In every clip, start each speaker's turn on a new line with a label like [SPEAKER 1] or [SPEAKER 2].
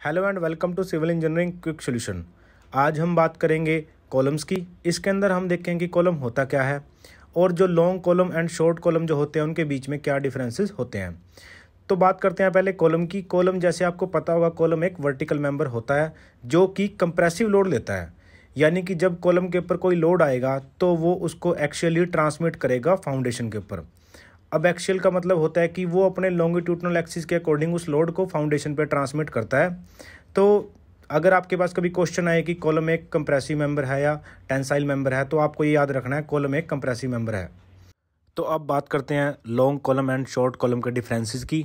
[SPEAKER 1] Hello and welcome to civil engineering quick solution आज हम बात करेंगे कॉलम्स की। इसके अंदर हम देखेंगे कि कॉलम होता क्या है और जो long column and short column जो होते हैं, उनके बीच में क्या डिफरेंसेस होते हैं। तो बात करते हैं पहले कॉलम की। कॉलम जैसे आपको पता होगा कॉलम एक वर्टिकल मेंबर होता है, जो कि कंप्रेसिव लोड लेता है। यानी कि जब कॉलम के ऊपर कोई लोड आएगा तो वो उसको एक्चुअली ट्रांसमिट करेगा फाउंडेशन के ऊपर। अब एक्शियल का मतलब होता है कि वो अपने लॉन्गिट्यूडनल एक्सिस के अकॉर्डिंग उस लोड को फाउंडेशन पर ट्रांसमिट करता है। तो अगर आपके पास कभी क्वेश्चन आए कि कॉलम एक कंप्रेसिव मेंबर है या टेंसाइल मेंबर है तो आपको ये याद रखना है कॉलम एक कंप्रेसिव मेंबर है। तो अब बात करते हैं long column and short column के डिफरेंसेस की।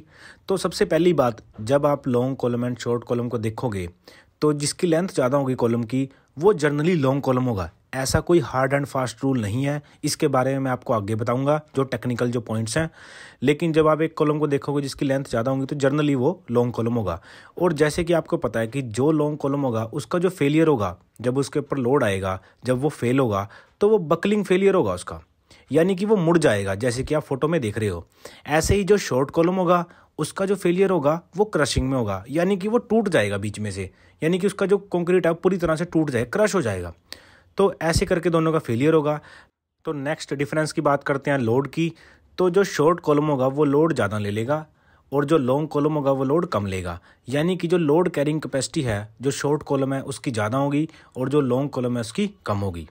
[SPEAKER 1] तो सबसे पहली बात, जब आप long column and short column को देखोगे तो जिसकी लेंथ ज़्यादा होगी कॉलम की वो जनरली लॉन्ग कॉलम होगा। ऐसा कोई हार्ड एंड फास्ट रूल नहीं है। इसके बारे में मैं आपको आगे बताऊँगा, जो टेक्निकल जो पॉइंट्स हैं। लेकिन जब आप एक कॉलम को देखोगे जिसकी लेंथ ज़्यादा होगी तो जर्नली वो लॉन्ग कॉलम होगा। और जैसे कि आपको पता है कि जो लॉन्ग कॉलम होगा, उसका जो फेलियर होगा, जब उसके ऊपर लोड आएगा, जब वो फेल होगा तो वो बकलिंग फेलियर होगा उसका। यानी कि वो मुड़ जाएगा, जैसे कि आप फ़ोटो में देख रहे हो। ऐसे ही जो शॉर्ट कॉलम होगा उसका जो फेलियर होगा, वो क्रशिंग में होगा। यानी कि वो टूट जाएगा बीच में से। यानी कि उसका जो कंक्रीट है पूरी तरह से टूट जाएगा क्रश हो जाएगा। तो ऐसे करके दोनों का फेलियर होगा। तो नेक्स्ट डिफरेंस की बात करते हैं लोड की। तो जो शॉर्ट कॉलम होगा, वो लोड ज़्यादा ले लेगा और जो लॉन्ग कॉलम होगा, वो लोड कम लेगा। यानी कि जो लोड कैरिंग कैपेसिटी है, जो शॉर्ट कॉलम है, उसकी ज़्यादा होगी और जो लॉन्ग कॉलम है, उसकी कम होगी।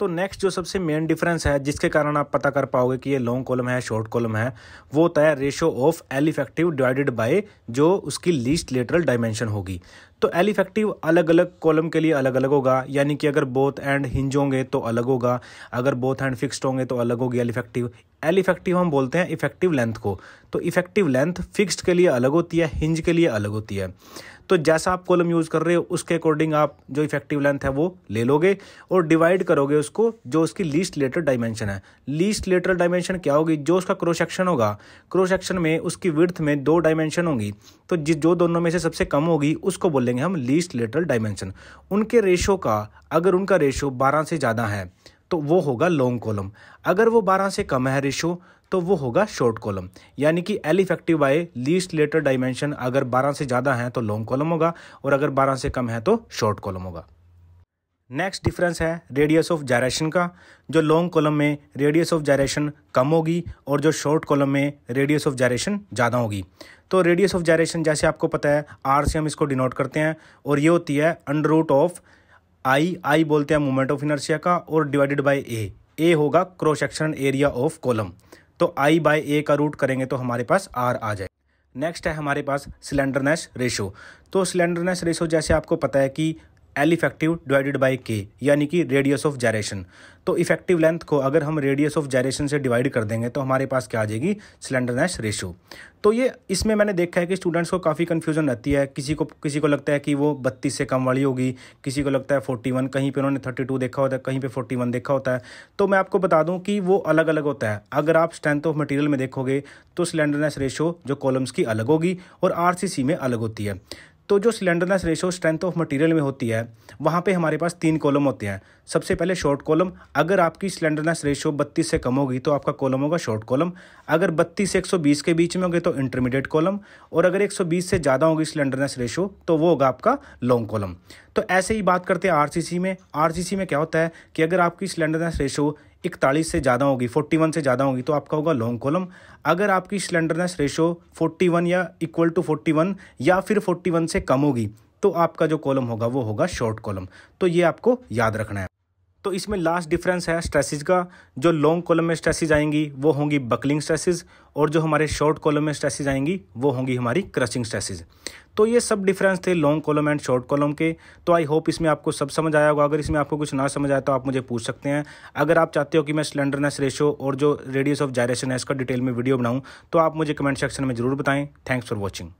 [SPEAKER 1] तो नेक्स्ट जो सबसे मेन डिफरेंस है, जिसके कारण आप पता कर पाओगे कि ये लॉन्ग कॉलम है शॉर्ट कॉलम है, वो होता है ratio of L effective divided by जो उसकी लीस्ट लेटरल डायमेंशन होगी। तो एल इफ़ेक्टिव अलग अलग कॉलम के लिए अलग अलग होगा। यानी कि अगर बोथ एंड हिंज होंगे तो अलग होगा। अगर बोथ एंड फिक्स्ड होंगे तो अलग होगी एल इफ़ेक्टिव एल इफ़ेक्टिव हम बोलते हैं इफ़ेक्टिव लेंथ को। तो इफ़ेक्टिव लेंथ फिक्स्ड के लिए अलग होती है हिंज के लिए अलग होती है। तो जैसा आप कॉलम यूज़ कर रहे हो, उसके अकॉर्डिंग आप जो इफ़ेक्टिव लेंथ है वो ले लोगे और डिवाइड करोगे उसको, जो उसकी लीस्ट लेटर डायमेंशन है। लीस्ट लेटर डायमेंशन क्या होगी? जो उसका क्रॉस सेक्शन होगा। क्रॉस सेक्शन में उसकी विर्थ में दो डायमेंशन होंगी। तो जिस जो दोनों में से सबसे कम होगी, उसको बोलेंगे हम लीस्ट लेटरल डायमेंशन उनके रेशो का, अगर उनका रेशो बारह से ज़्यादा है तो वो होगा लॉन्ग कॉलम अगर वो बारह से कम है रेशो तो वो होगा शॉर्ट कॉलम यानी कि L effective by least lateral dimension अगर 12 से ज़्यादा है तो लॉन्ग कॉलम होगा, और अगर 12 से कम है तो शॉर्ट कॉलम होगा। नेक्स्ट डिफरेंस है रेडियस ऑफ़ जायरेशन का, जो लॉन्ग कॉलम में रेडियस ऑफ़ जायरेशन कम होगी, और जो शॉर्ट कॉलम में रेडियस ऑफ़ जायरेशन ज़्यादा होगी। तो रेडियस ऑफ़ जायरेशन जैसे आपको पता है आर से हम इसको डिनोट करते हैं, और ये होती है under root of I I बोलते हैं मूवमेंट ऑफ़ इनर्शिया का, और डिवाइडेड बाय ए ए होगा cross section area of column तो आई बाय ए का रूट करेंगे तो हमारे पास आर आ जाए नेक्स्ट है हमारे पास सिलेंडरनेस रेशो तो सिलेंडरनेस रेशो जैसे आपको पता है कि एल इफ़ेक्टिव डिवाइडेड बाई के यानी कि रेडियस ऑफ़ जायरेशन तो इफ़ेक्टिव लेंथ को अगर हम रेडियस ऑफ़ जायरेशन से डिवाइड कर देंगे तो हमारे पास क्या आ जाएगी? सिलेंडरनेस रेशो तो ये इसमें मैंने देखा है कि स्टूडेंट्स को काफ़ी कन्फ्यूज़न रहती है। किसी को किसी को लगता है कि वो बत्तीस से कम वाली होगी, किसी को लगता है फोर्टी वन कहीं पे उन्होंने थर्टी टू देखा होता है, कहीं पे फोर्टी वन देखा होता है। तो मैं आपको बता दूँ कि वो अलग अलग होता है। अगर आप स्ट्रेंथ ऑफ़ मटेरियल में देखोगे तो सिलेंडरनेस रेशो जो कॉलम्स की अलग होगी और आरसीसी में अलग होती है। तो जो slenderness ratio strength of material में होती है, वहाँ पे हमारे पास तीन कॉलम होते हैं। सबसे पहले शॉर्ट कॉलम अगर आपकी सिलेंडरनेस रेशो बत्तीस से कम होगी तो आपका कॉलम होगा शॉर्ट कॉलम अगर बत्तीस से एक सौ बीस के बीच में होगी तो इंटरमीडिएट कॉलम और अगर एक सौ बीस से ज़्यादा होगी सिलेंडरनेस रेशो तो वो होगा आपका लॉन्ग कॉलम तो ऐसे ही बात करते हैं आरसीसी में। आरसीसी में क्या होता है कि अगर आपकी सिलेंडरनेस रेशो इकतालीस से ज़्यादा होगी, फोर्टी वन से ज़्यादा होगी तो आपका होगा लॉन्ग कॉलम अगर आपकी स्लेंडरनेस रेशो फोर्टी वन या इक्वल टू फोर्टी वन या फिर फोर्टी वन से कम होगी तो आपका जो कॉलम होगा, वो होगा शॉर्ट कॉलम तो ये आपको याद रखना है। तो इसमें लास्ट डिफरेंस है स्ट्रेसिस का। जो लॉन्ग कॉलम में स्ट्रेसिस आएँगी, वो होंगी बकलिंग स्ट्रेसिस और जो हमारे शॉर्ट कॉलम में स्ट्रेसिस आएँगी, वो होंगी हमारी क्रशिंग स्ट्रेसिस तो ये सब डिफरेंस थे long column and short column के। तो आई होप इसमें आपको सब समझ आया होगा। अगर इसमें आपको कुछ ना समझ आया तो आप मुझे पूछ सकते हैं। अगर आप चाहते हो कि मैं स्लेंडरनेस रेशो और जो रेडियस ऑफ़ जायरेशन है, इसका डिटेल में वीडियो बनाऊँ तो आप मुझे कमेंट सेक्शन में ज़रूर बताएँ। Thanks for watching